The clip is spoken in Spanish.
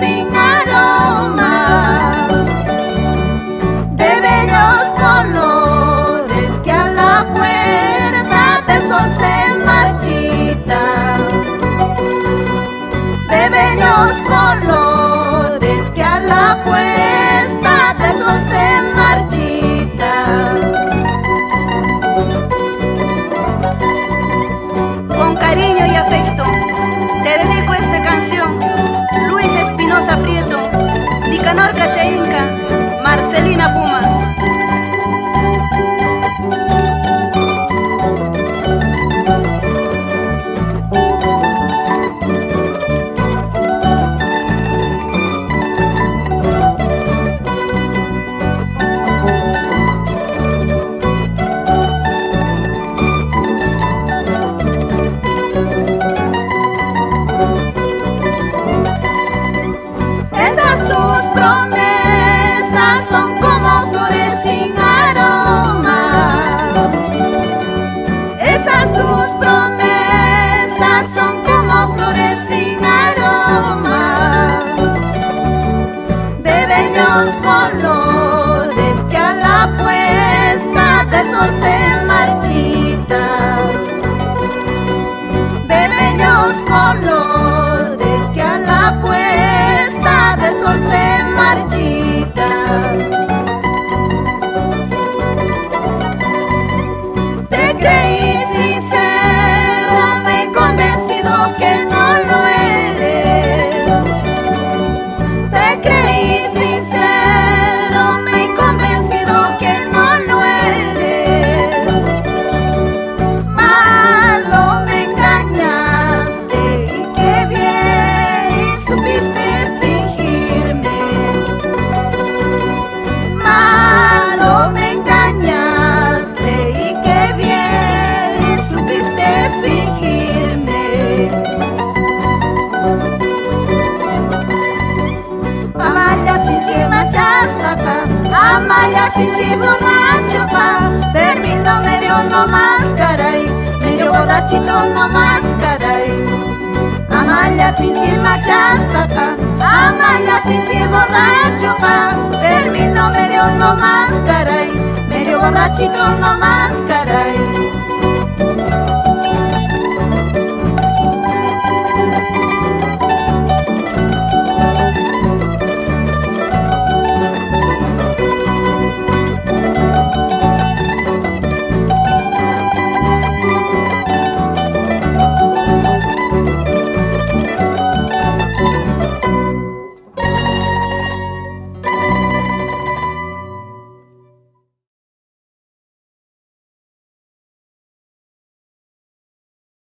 sing son chichi borracho pa, termino medio no más caray, medio borrachito no más caray. Amaya sin chimachasta pa, amaya sin borracho pa, termino medio no más caray, medio borrachito no más